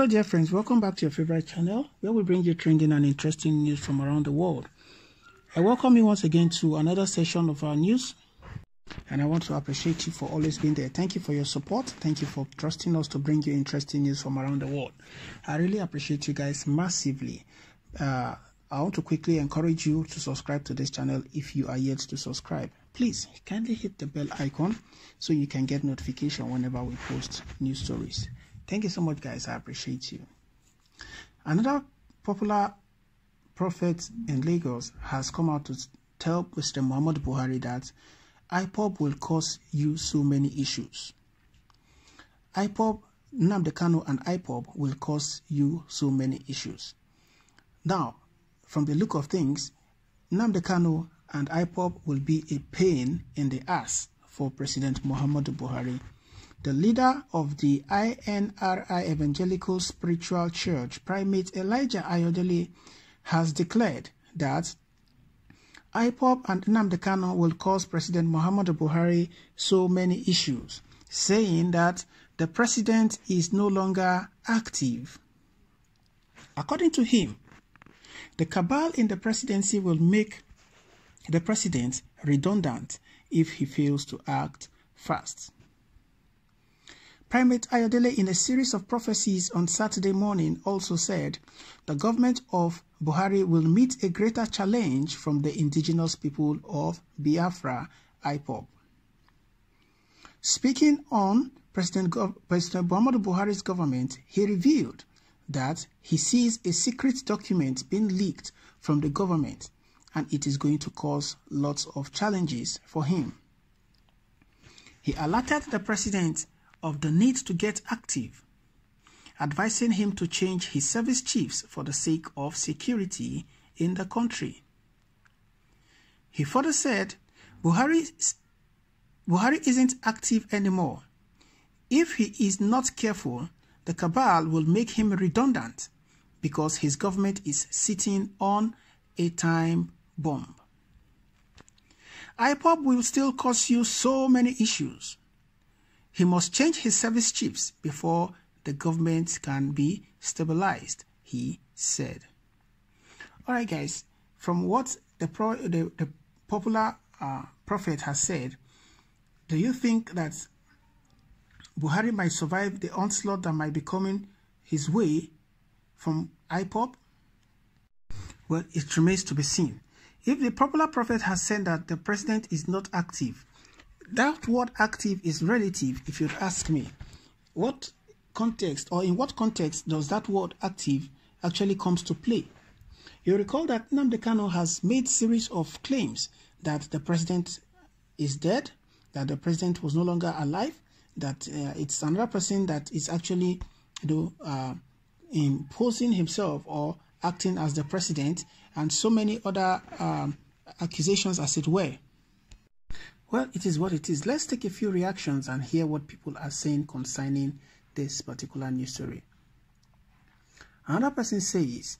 Hello, dear friends. Welcome back to your favorite channel where we bring you trending and interesting news from around the world. I welcome you once again to another session of our news. And I want to appreciate you for always being there. Thank you for your support. Thank you for trusting us to bring you interesting news from around the world. I really appreciate you guys massively. Uh, I want to quickly encourage you to subscribe to this channel if you are yet to subscribe. Please kindly hit the bell icon so you can get notification whenever we post new stories. Thank you so much, guys. I appreciate you. Another popular prophet in Lagos has come out to tell Mr. Muhammad Buhari that IPOB will cause you so many issues. IPOB, Nnamdi Kanu and IPOB will cause you so many issues. Now, from the look of things, Nnamdi Kanu and IPOB will be a pain in the ass for President Muhammadu Buhari the leader of the INRI Evangelical Spiritual Church, Primate Elijah Ayodele, has declared that IPOB and Nnamdi will cause President Muhammadu Buhari so many issues, saying that the president is no longer active. According to him, the cabal in the presidency will make the president redundant if he fails to act fast. Primate Ayodele, in a series of prophecies on Saturday morning, also said the government of Buhari will meet a greater challenge from the indigenous people of Biafra, IPOB. Speaking on President, Go President Muhammadu Buhari's government, he revealed that he sees a secret document being leaked from the government and it is going to cause lots of challenges for him. He alerted the president of the need to get active, advising him to change his service chiefs for the sake of security in the country. He further said Buhari, Buhari isn't active anymore. If he is not careful, the cabal will make him redundant because his government is sitting on a time bomb. IPOB will still cause you so many issues. He must change his service chiefs before the government can be stabilized, he said. All right, guys, from what the, pro, the, the popular uh, prophet has said, do you think that Buhari might survive the onslaught that might be coming his way from IPOB? Well, it remains to be seen. If the popular prophet has said that the president is not active, that word active is relative if you'd ask me. What context or in what context does that word active actually comes to play? You recall that Nnamdi Kanu has made series of claims that the president is dead, that the president was no longer alive, that uh, it's another person that is actually you know, uh, imposing himself or acting as the president, and so many other um, accusations as it were. Well, it is what it is. Let's take a few reactions and hear what people are saying concerning this particular news story. Another person says,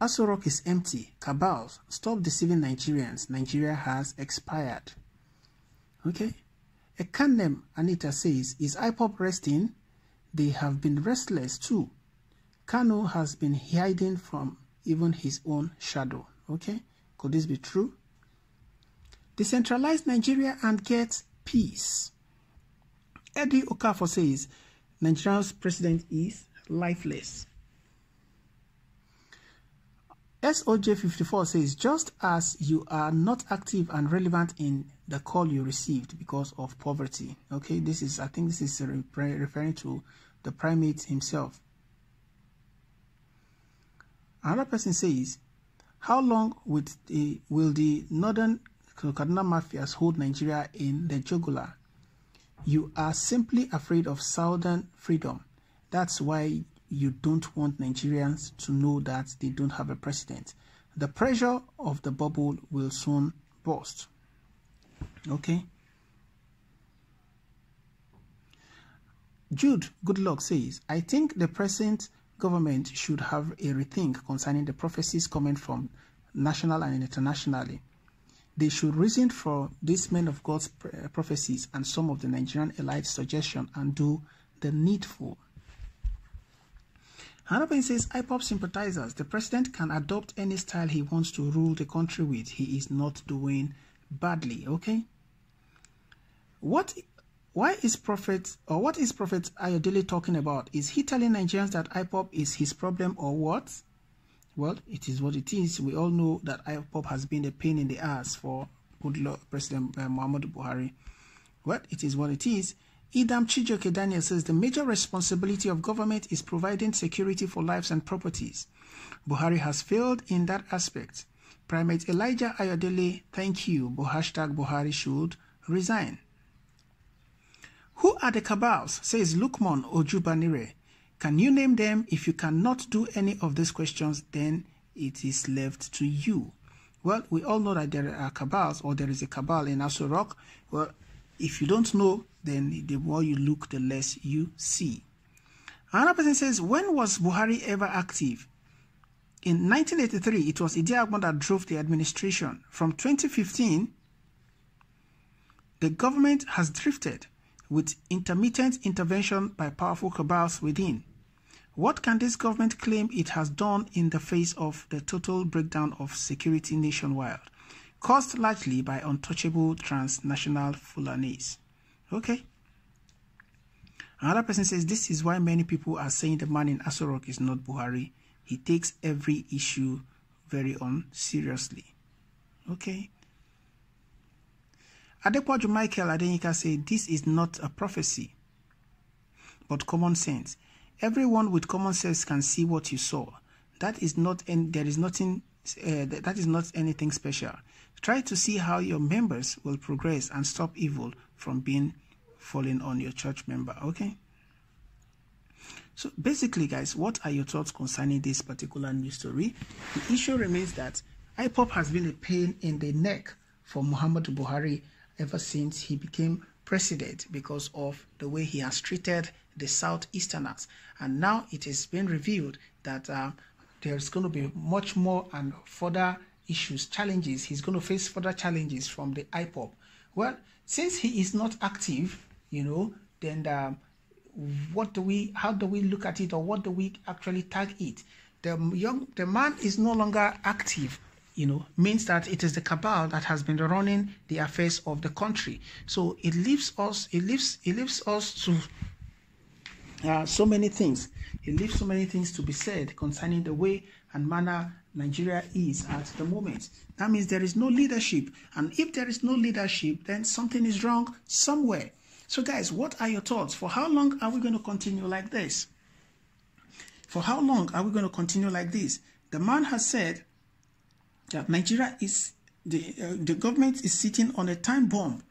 Aso Rock is empty. Cabals, stop deceiving Nigerians. Nigeria has expired. Okay. A Kanem, Anita says, is IPOB resting? They have been restless too. Kanu has been hiding from even his own shadow. Okay. Could this be true? Decentralize Nigeria and get peace. Eddie Okafor says Nigeria's president is lifeless. SOJ54 says just as you are not active and relevant in the call you received because of poverty. Okay, this is I think this is referring to the primate himself. Another person says, how long the, will the northern Kaduna mafias hold Nigeria in the jugular. You are simply afraid of southern freedom. That's why you don't want Nigerians to know that they don't have a president. The pressure of the bubble will soon burst. Okay? Jude Goodluck says, I think the present government should have a rethink concerning the prophecies coming from national and internationally. They should reason for these men of God's uh, prophecies and some of the Nigerian elite suggestion and do the needful. Person says, IPOB sympathizers, the president can adopt any style he wants to rule the country with. He is not doing badly, okay? What why is Prophet or what is Prophet Ayodele talking about? Is he telling Nigerians that IPOB is his problem or what? Well, it is what it is. We all know that IPOB has been a pain in the ass for good Lord, President uh, Muhammadu Buhari. Well, it is what it is. Idam Chijoke Daniel says the major responsibility of government is providing security for lives and properties. Buhari has failed in that aspect. Primate Elijah Ayodele, thank you. Hashtag Buhari should resign. Who are the cabals? says Lukman Ojubanire. Can you name them? If you cannot do any of these questions, then it is left to you. Well, we all know that there are cabals or there is a cabal in Aso Rock. Well, if you don't know, then the more you look, the less you see. Another person says, when was Buhari ever active? In 1983, it was Idiagbon that drove the administration. From 2015, the government has drifted with intermittent intervention by powerful cabals within. What can this government claim it has done in the face of the total breakdown of security nationwide, caused largely by untouchable transnational Fulanis? Okay. Another person says this is why many people are saying the man in Aso Rock is not Buhari. He takes every issue very unseriously. Okay. Adequaju Michael Adenika said this is not a prophecy, but common sense. Everyone with common sense can see what you saw. That is not, and there is nothing. Uh, that is not anything special. Try to see how your members will progress and stop evil from being falling on your church member. Okay. So basically, guys, what are your thoughts concerning this particular news story? The issue remains that IPOB has been a pain in the neck for Muhammadu Buhari ever since he became president because of the way he has treated the Southeasterners. And now it has been revealed that uh, there's going to be much more and further issues, challenges. He's going to face further challenges from the IPOB. Well, since he is not active, you know, then the, what do we, how do we look at it or what do we actually tag it? The young, the man is no longer active you know, means that it is the cabal that has been running the affairs of the country. So it leaves us, it leaves, it leaves us to uh, so many things. It leaves so many things to be said concerning the way and manner Nigeria is at the moment. That means there is no leadership. And if there is no leadership, then something is wrong somewhere. So, guys, what are your thoughts? For how long are we going to continue like this? For how long are we going to continue like this? The man has said that Nigeria is the uh, the government is sitting on a time bomb.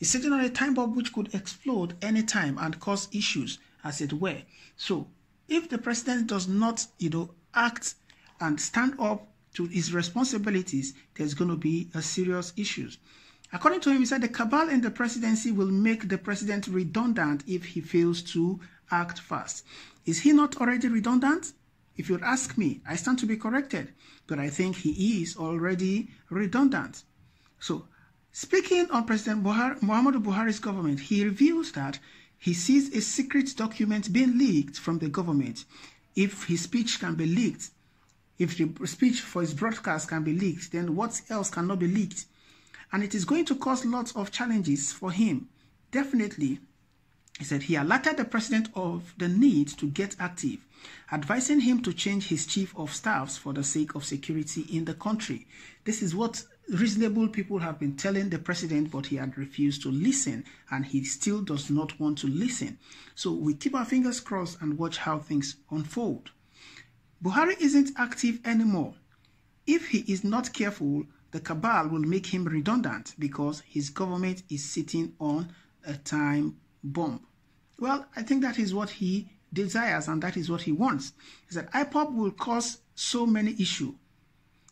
It's sitting on a time bomb which could explode anytime and cause issues, as it were. So, if the president does not, you know, act and stand up to his responsibilities, there's going to be a serious issues. According to him, he said the cabal in the presidency will make the president redundant if he fails to act fast. Is he not already redundant? If you'd ask me, I stand to be corrected, but I think he is already redundant. So, speaking on President Buhari, Muhammadu Buhari's government, he reveals that he sees a secret document being leaked from the government. If his speech can be leaked, if the speech for his broadcast can be leaked, then what else cannot be leaked? And it is going to cause lots of challenges for him. Definitely, he said he alerted the president of the need to get active, advising him to change his chief of staffs for the sake of security in the country. This is what reasonable people have been telling the president, but he had refused to listen, and he still does not want to listen. So we keep our fingers crossed and watch how things unfold. Buhari isn't active anymore. If he is not careful, the cabal will make him redundant because his government is sitting on a time bomb. Well, I think that is what he desires and that is what he wants. Is that IPOB will cause so many issues.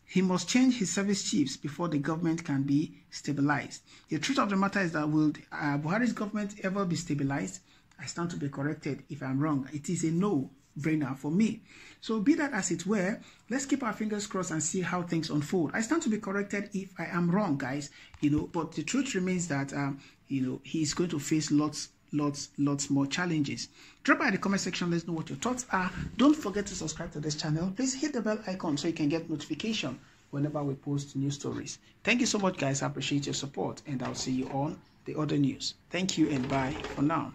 He must change his service chiefs before the government can be stabilized. The truth of the matter is that will uh, Buhari's government ever be stabilized? I stand to be corrected if I'm wrong. It is a no brainer for me. So be that as it were, let's keep our fingers crossed and see how things unfold. I stand to be corrected if I am wrong, guys. You know, but the truth remains that um, you know he is going to face lots lots, lots more challenges. Drop by the comment section. Let's know what your thoughts are. Don't forget to subscribe to this channel. Please hit the bell icon so you can get notification whenever we post new stories. Thank you so much, guys. I appreciate your support, and I'll see you on the other news. Thank you, and bye for now.